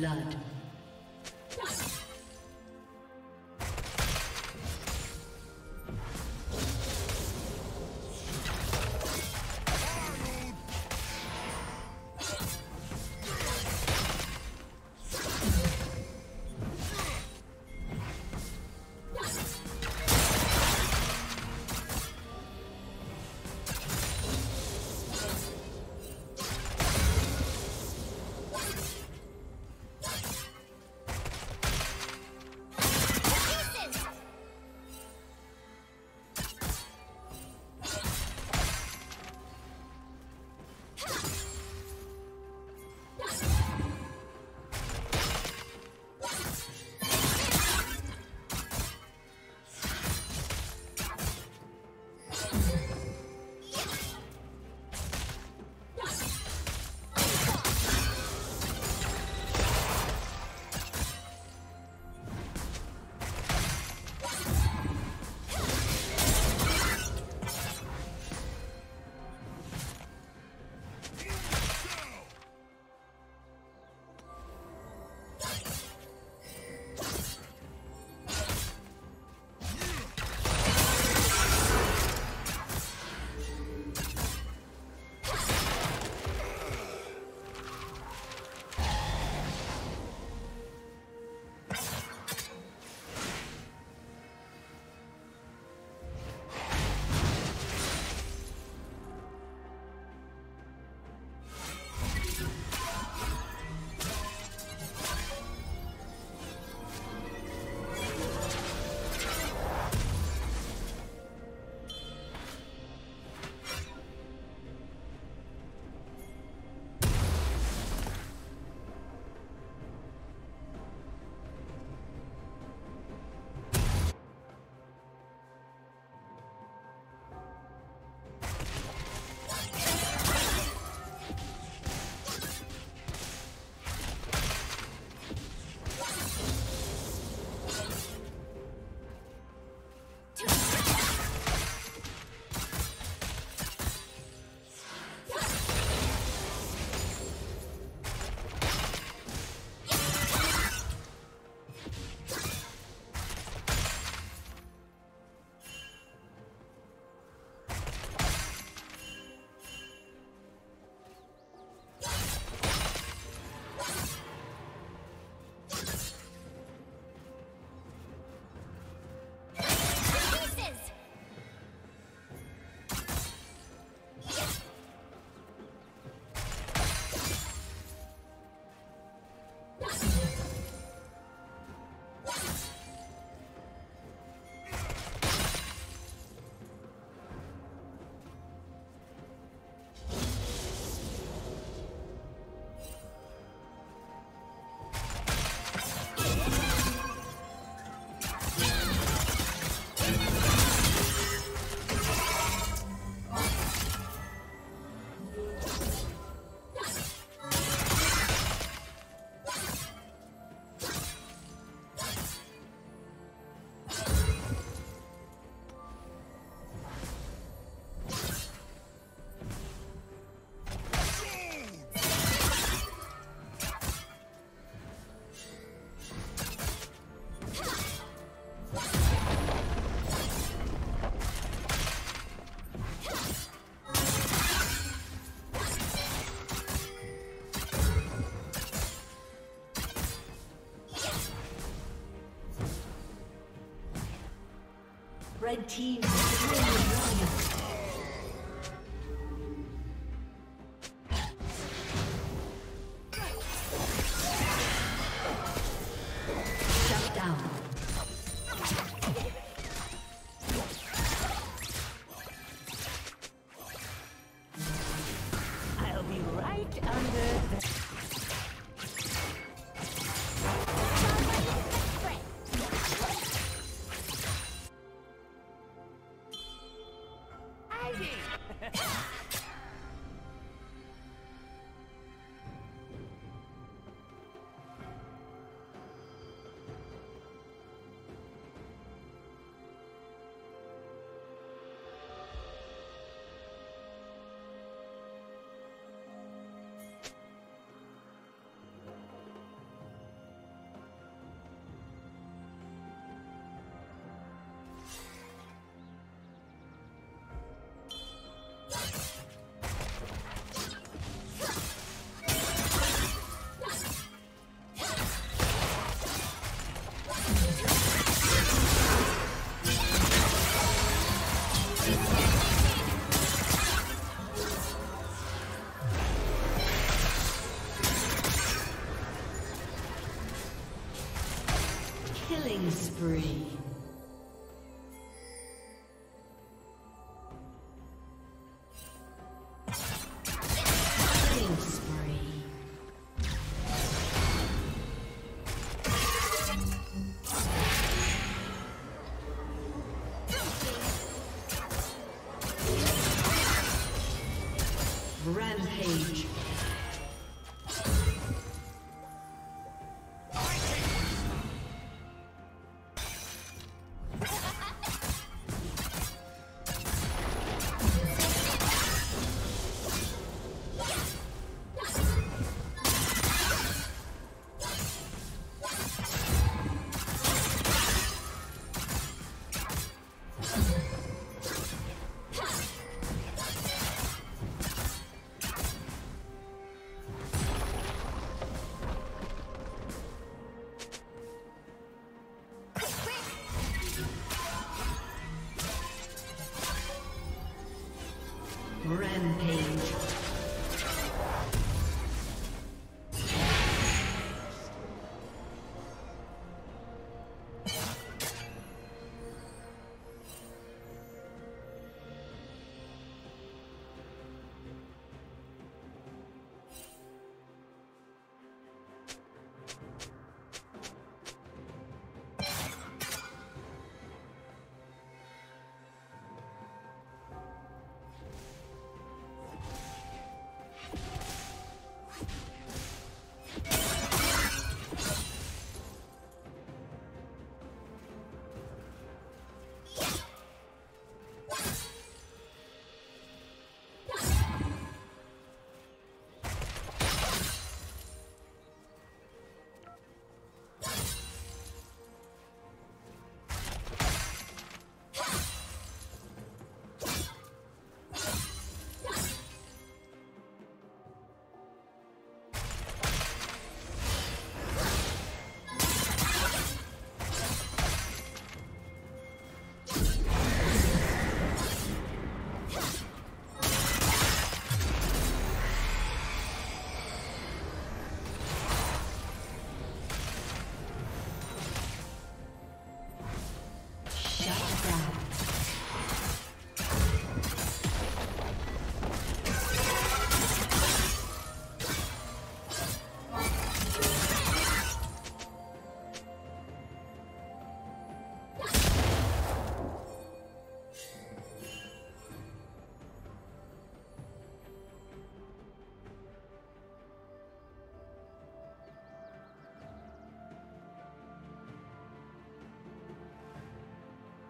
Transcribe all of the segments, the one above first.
Blood. Red team killing spree.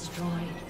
Destroyed.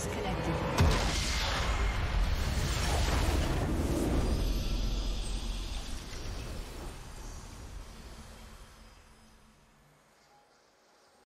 Disconnected.